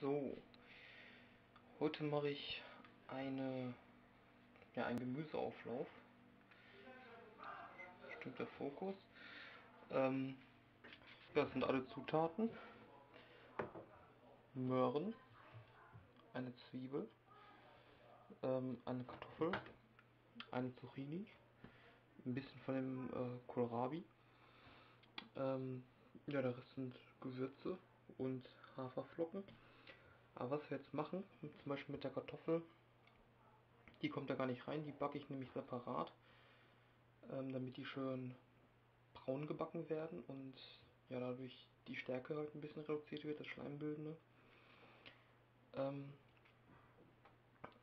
So, heute mache ich eine, ja, einen Gemüseauflauf. Stimmt der Fokus. Ähm, das sind alle Zutaten. Möhren, eine Zwiebel, ähm, eine Kartoffel, eine Zucchini, ein bisschen von dem äh, Kohlrabi. Ähm, ja, der Rest sind Gewürze und Haferflocken. Aber was wir jetzt machen, zum Beispiel mit der Kartoffel, die kommt da gar nicht rein, die backe ich nämlich separat, ähm, damit die schön braun gebacken werden und ja dadurch die Stärke halt ein bisschen reduziert wird, das Schleimbildende. Ähm,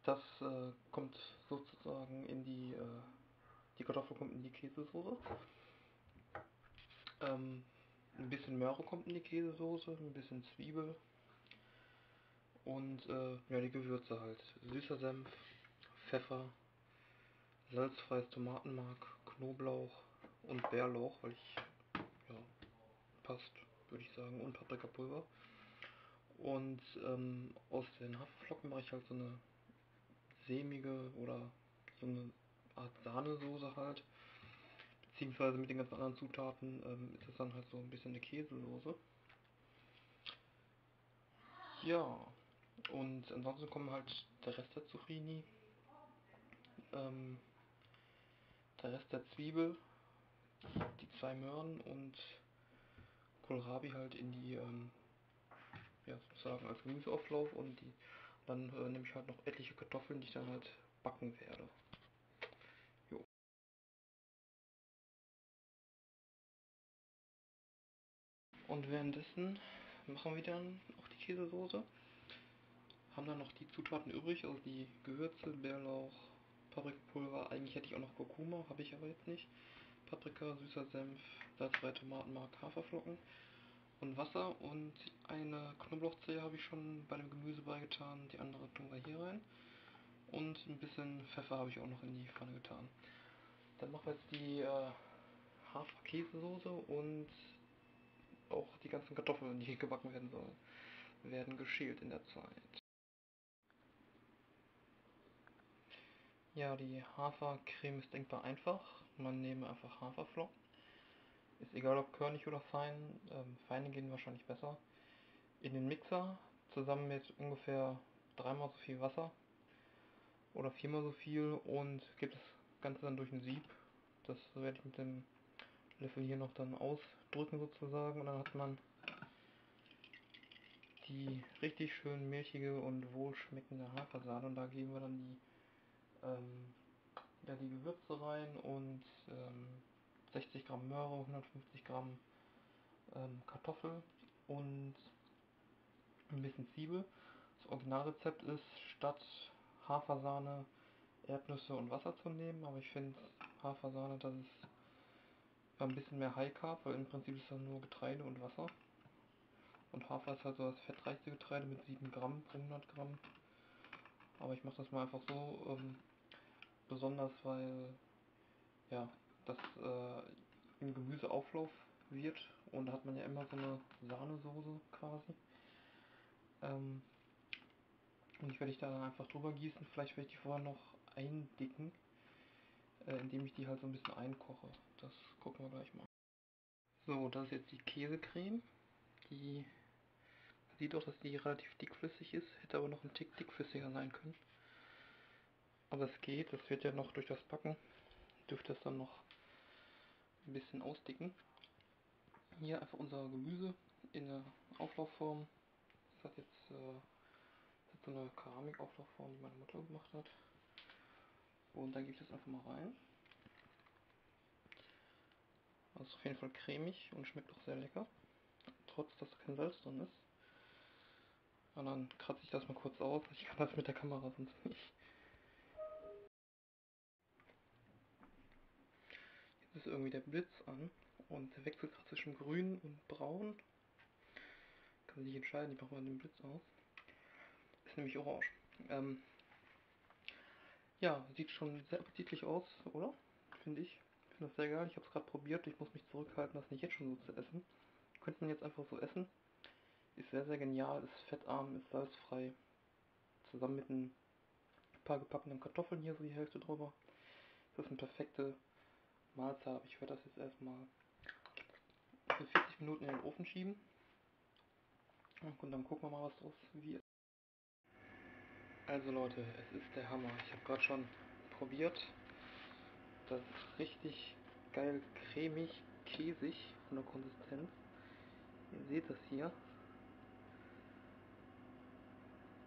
das äh, kommt sozusagen in die, äh, die Kartoffel kommt in die Käsesoße. Ähm, ein bisschen Möhre kommt in die Käsesoße, ein bisschen Zwiebel und äh, ja die Gewürze halt. Süßer Senf, Pfeffer, salzfreies Tomatenmark, Knoblauch und Bärlauch, weil ich ja passt, würde ich sagen, und Paprikapulver. Und ähm, aus den Haferflocken mache ich halt so eine sämige oder so eine Art Sahnesoße halt beziehungsweise mit den ganzen anderen Zutaten ähm, ist es dann halt so ein bisschen eine Käsesoße. Ja, und ansonsten kommen halt der Rest der Zucchini, ähm, der Rest der Zwiebel, die zwei Möhren und Kohlrabi halt in die, ähm, ja sozusagen als Gemüseauflauf und die, dann äh, nehme ich halt noch etliche Kartoffeln, die ich dann halt backen werde. Und währenddessen machen wir dann auch die Käsesoße. Haben dann noch die Zutaten übrig, also die Gewürze, Bärlauch, Paprikapulver. Eigentlich hätte ich auch noch Kurkuma, habe ich aber jetzt nicht. Paprika, süßer Senf, salzfreie Tomatenmark, Haferflocken und Wasser. Und eine Knoblauchzehe habe ich schon bei dem Gemüse beigetan. Die andere tun wir hier rein. Und ein bisschen Pfeffer habe ich auch noch in die Pfanne getan. Dann machen wir jetzt die äh, Haferkäsesoße und auch die ganzen Kartoffeln, die hier gebacken werden sollen, werden geschält in der Zeit. Ja, die Hafercreme ist denkbar einfach. Man nehme einfach Haferflocken. Ist egal ob körnig oder fein. Ähm, feine gehen wahrscheinlich besser. In den Mixer zusammen mit ungefähr dreimal so viel Wasser oder viermal so viel und gibt das Ganze dann durch ein Sieb. Das werde ich mit dem Löffel hier noch dann ausdrücken sozusagen und dann hat man die richtig schön milchige und wohlschmeckende Hafersahne und da geben wir dann die, ähm, ja, die Gewürze rein und ähm, 60 Gramm Möhre, 150 Gramm ähm, Kartoffel und ein bisschen Zwiebel. Das Originalrezept ist statt Hafersahne Erdnüsse und Wasser zu nehmen, aber ich finde Hafersahne, das ist ein bisschen mehr High Carb, weil im Prinzip ist das nur Getreide und Wasser. Und Hafer ist halt so das fettreichste Getreide mit 7 Gramm pro 100 Gramm. Aber ich mache das mal einfach so, ähm, besonders weil ja, das äh, im Gemüseauflauf wird und da hat man ja immer so eine Sahnesoße quasi. Ähm, und ich werde ich da dann einfach drüber gießen. Vielleicht werde ich die vorher noch eindicken äh, indem ich die halt so ein bisschen einkoche. Das gucken wir gleich mal. So, das ist jetzt die Käsecreme. Die sieht auch, dass die relativ dickflüssig ist, aber noch ein Tick dickflüssiger sein können. Aber es geht, das wird ja noch durch das Backen, dürfte es dann noch ein bisschen ausdicken. Hier einfach unser Gemüse in der Auflaufform. Das hat jetzt äh, das hat so eine Keramikauflaufform, die meine Mutter gemacht hat. Und dann gebe ich das einfach mal rein. Das ist auf jeden Fall cremig und schmeckt auch sehr lecker. Trotz, dass kein Salz drin ist. Und dann kratze ich das mal kurz aus. Ich kann das mit der Kamera sonst nicht. Jetzt ist irgendwie der Blitz an und der wechselt gerade zwischen grün und braun. Kann sich entscheiden, ich mache mal den Blitz aus. Ist nämlich orange. Ähm, ja, sieht schon sehr appetitlich aus, oder? Finde ich. Ich finde das sehr geil. Ich habe es gerade probiert. Ich muss mich zurückhalten, das nicht jetzt schon so zu essen. Könnte man jetzt einfach so essen. Ist sehr, sehr genial, ist fettarm, ist salzfrei. Zusammen mit ein paar gepackten Kartoffeln hier so die Hälfte drüber. Das ist eine perfekte Mahlzeit. Ich werde das jetzt erstmal für 40 Minuten in den Ofen schieben. Und dann gucken wir mal, was draus wird. Also Leute, es ist der Hammer. Ich habe gerade schon probiert. Das ist richtig geil cremig, käsig von der Konsistenz. Ihr seht das hier.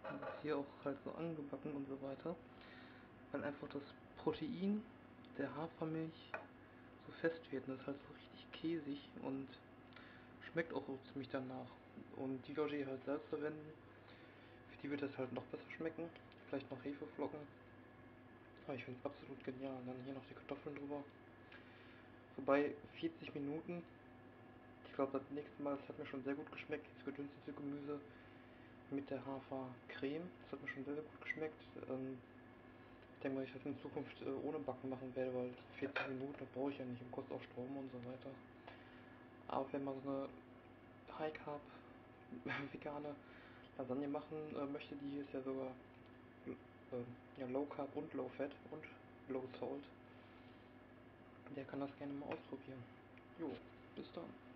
Das ist hier auch halt so angebacken und so weiter. Weil einfach das Protein der Hafermilch so fest wird. Und das ist halt so richtig käsig und schmeckt auch ziemlich danach. Und die Leute, die halt Salz verwenden, für die wird das halt noch besser schmecken. Vielleicht noch Hefeflocken. Aber ich finde es absolut genial. Und dann hier noch die Kartoffeln drüber. Wobei 40 Minuten, ich glaube das nächste Mal, das hat mir schon sehr gut geschmeckt, das gedünstete Gemüse mit der Hafercreme. Das hat mir schon sehr, sehr gut geschmeckt. Ähm, ich denke mal, ich das in Zukunft äh, ohne Backen machen werde, weil 40 Minuten, brauche ich ja nicht, im kostet auch Strom und so weiter. Aber wenn man so eine High Carb vegane Lasagne machen äh, möchte, die ist ja sogar äh, ja, Low Carb und Low Fat und Low Salt. Der kann das gerne mal ausprobieren. Jo, bis dann.